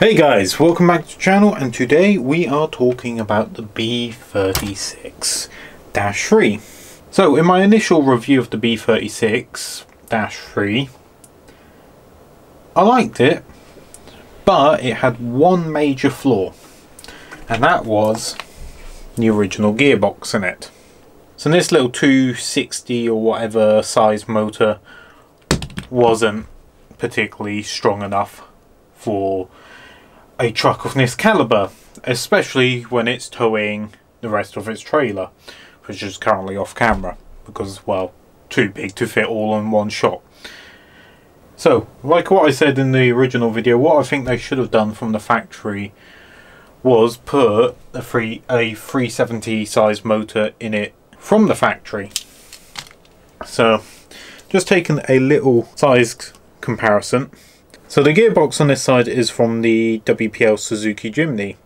Hey guys, welcome back to the channel and today we are talking about the B36-3. So in my initial review of the B36-3, I liked it, but it had one major flaw and that was the original gearbox in it. So this little 260 or whatever size motor wasn't particularly strong enough for a truck of this caliber, especially when it's towing the rest of its trailer, which is currently off camera because, well, too big to fit all in one shot. So, like what I said in the original video, what I think they should have done from the factory was put a, free, a 370 size motor in it from the factory. So, just taking a little size comparison. So the gearbox on this side is from the WPL Suzuki Jimny.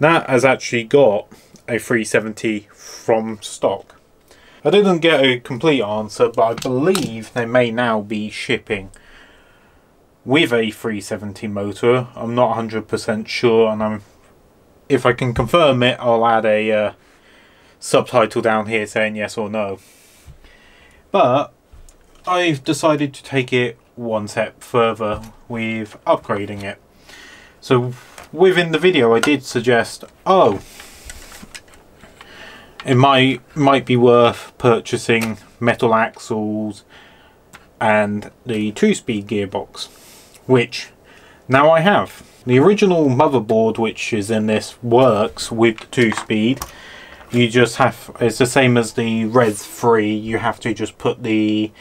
That has actually got a 370 from stock. I didn't get a complete answer, but I believe they may now be shipping with a 370 motor. I'm not 100% sure, and I'm if I can confirm it, I'll add a uh, subtitle down here saying yes or no. But I've decided to take it one step further with upgrading it. So within the video I did suggest, oh, it might might be worth purchasing metal axles and the two-speed gearbox, which now I have. The original motherboard which is in this works with the two-speed. You just have, it's the same as the Res 3, you have to just put the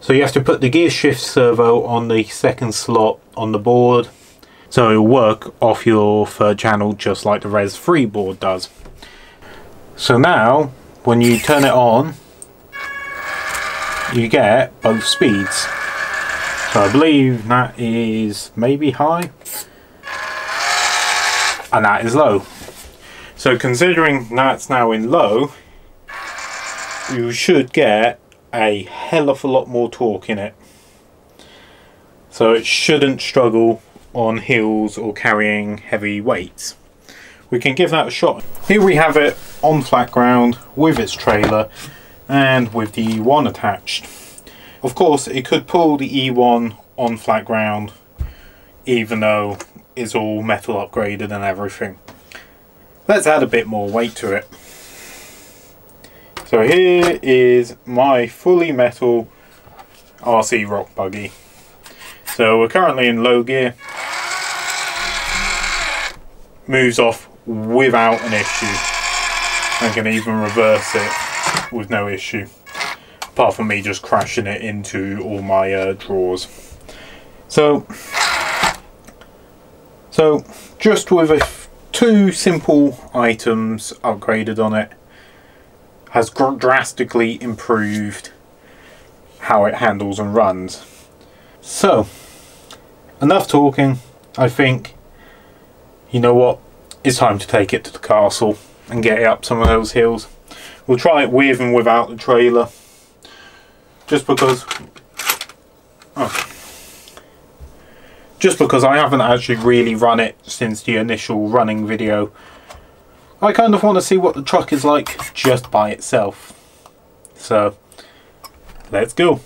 so you have to put the gear shift servo on the second slot on the board so it'll work off your third channel just like the Res 3 board does. So now when you turn it on you get both speeds. So I believe that is maybe high and that is low. So considering that's now in low you should get a hell of a lot more torque in it. So it shouldn't struggle on hills or carrying heavy weights. We can give that a shot. Here we have it on flat ground with its trailer and with the E1 attached. Of course it could pull the E1 on flat ground even though it's all metal upgraded and everything. Let's add a bit more weight to it. So here is my fully metal RC rock buggy. So we're currently in low gear. Moves off without an issue. I can even reverse it with no issue. Apart from me just crashing it into all my uh, drawers. So, so just with two simple items upgraded on it, has drastically improved how it handles and runs. So, enough talking. I think, you know what, it's time to take it to the castle and get it up some of those hills. We'll try it with and without the trailer. Just because... Oh, just because I haven't actually really run it since the initial running video I kind of want to see what the truck is like just by itself. So, let's go.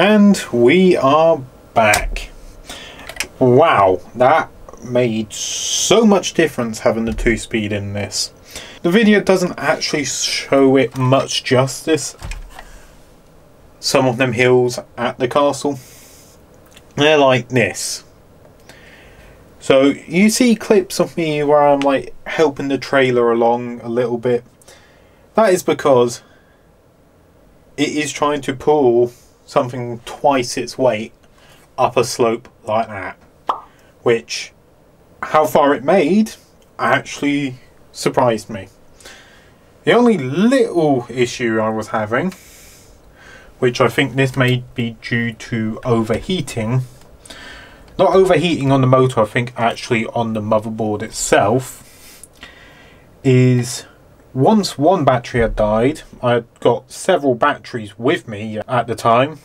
And we are back. Wow, that made so much difference having the two speed in this. The video doesn't actually show it much justice. Some of them hills at the castle, they're like this. So you see clips of me where I'm like helping the trailer along a little bit. That is because it is trying to pull something twice its weight up a slope like that. Which, how far it made, actually surprised me. The only little issue I was having, which I think this may be due to overheating, not overheating on the motor, I think actually on the motherboard itself, is once one battery had died, I had got several batteries with me at the time.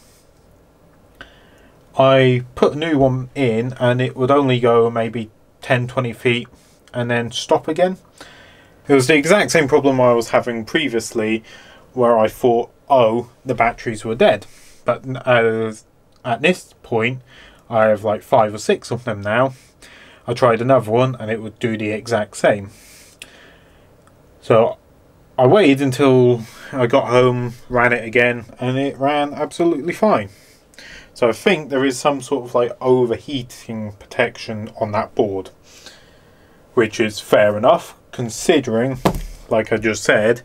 I put a new one in and it would only go maybe 10 20 feet and then stop again. It was the exact same problem I was having previously where I thought, oh, the batteries were dead. But uh, at this point, I have like five or six of them now. I tried another one and it would do the exact same. So I waited until I got home, ran it again, and it ran absolutely fine. So I think there is some sort of like overheating protection on that board, which is fair enough considering, like I just said,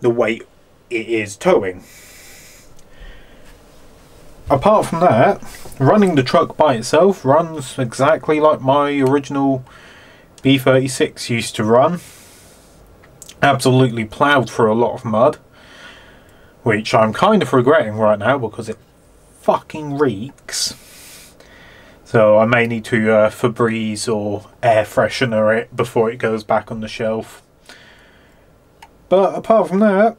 the weight it is towing. Apart from that, running the truck by itself runs exactly like my original B36 used to run. Absolutely ploughed through a lot of mud, which I'm kind of regretting right now because it fucking reeks. So I may need to uh, Febreze or air freshener it before it goes back on the shelf. But apart from that,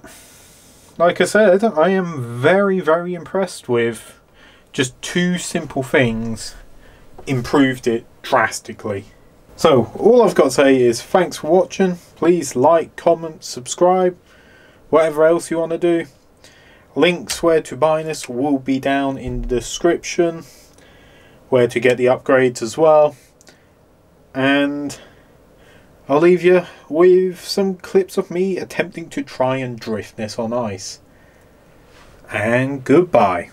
like I said, I am very, very impressed with just two simple things improved it drastically. So, all I've got to say is thanks for watching. Please like, comment, subscribe, whatever else you want to do. Links where to buy this will be down in the description. Where to get the upgrades as well. And I'll leave you with some clips of me attempting to try and drift this on ice. And goodbye.